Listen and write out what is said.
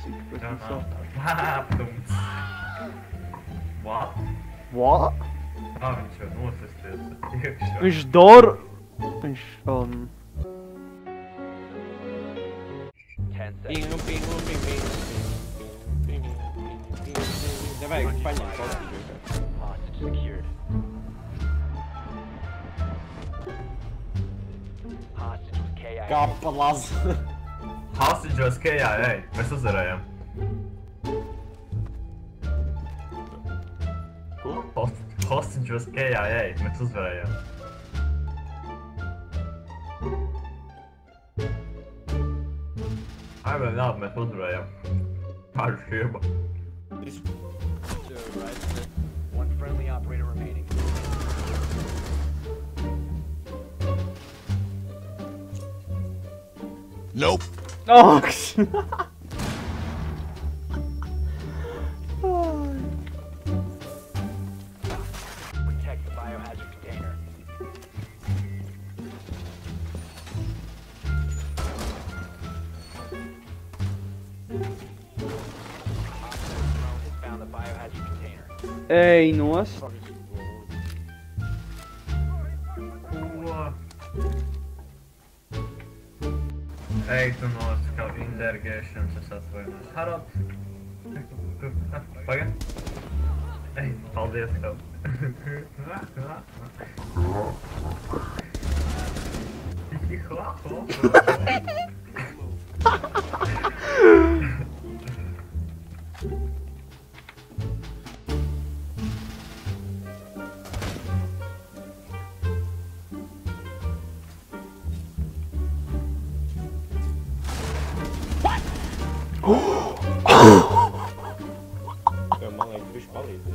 Classic. was No, det no. så? Dumt. What? What? A, viņš jau nosisties. Iekšā. Viņš dara. Viņš. Um, Ten Pingu, seconds. pingu, ping, ping, ping, ping, ping, ping, ping. Давай, понятно, просто. Hostage secured. Hostage was KIA. hostage was KIA. Mesut ziraya. Cool. Host hostage was KIA. Mesut ziraya. I will not Mesut ziraya. Karşıyım. One friendly operator remaining. Nope oh, Protect the biohazard container. Operator drone Ej, tu masz tylko Indergation, czy co twoje Hey, Harop! Pagan? Ej, pal die É uma lente dos palitos.